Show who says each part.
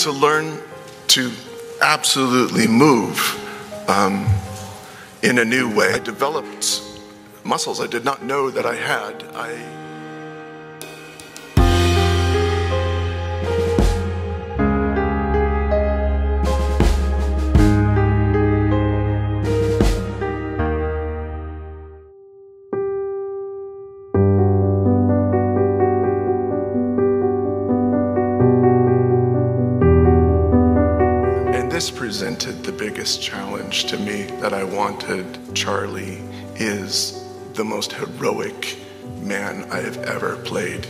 Speaker 1: to learn to absolutely move um, in a new way. I developed muscles I did not know that I had. I This presented the biggest challenge to me that I wanted. Charlie is the most heroic man I have ever played